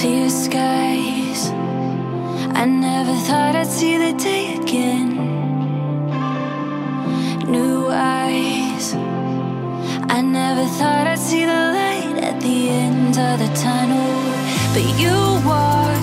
clear skies. I never thought I'd see the day again. New eyes. I never thought I'd see the light at the end of the tunnel. But you walked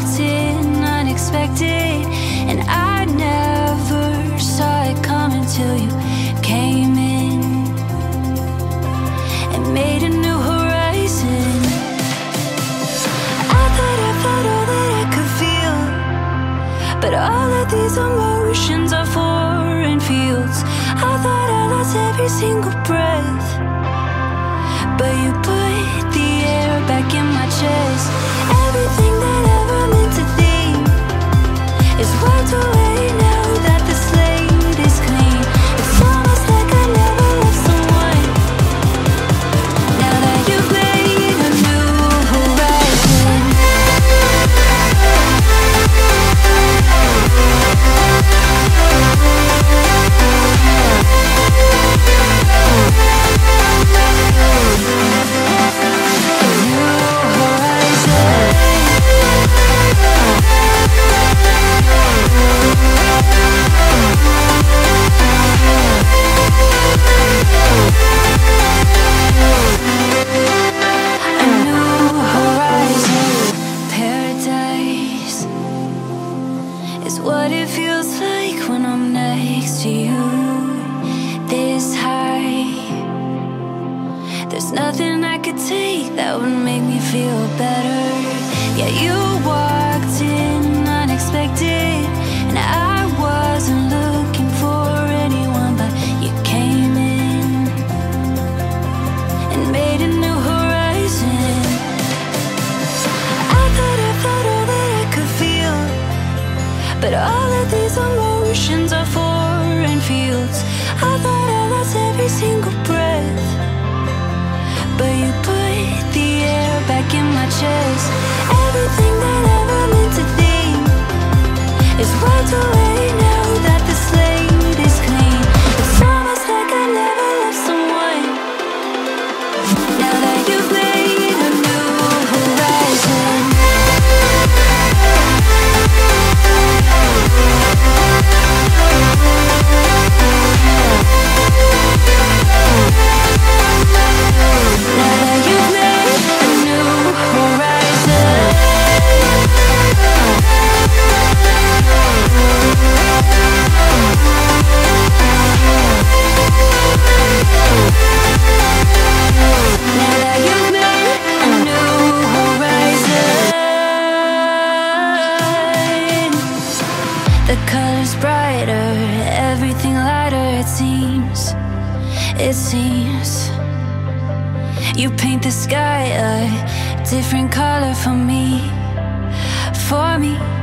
these emotions are foreign fields. I thought I lost every single breath, but you what it feels like when I'm next to you. This high, there's nothing I could take that would make me feel better. Yeah, you walked but all of these emotions are foreign fields. I thought I lost every single breath, but you put the air back in my chest. Everything that I ever meant to think is wiped away The colors brighter, everything lighter, it seems. It seems. You paint the sky a different color for me, for me.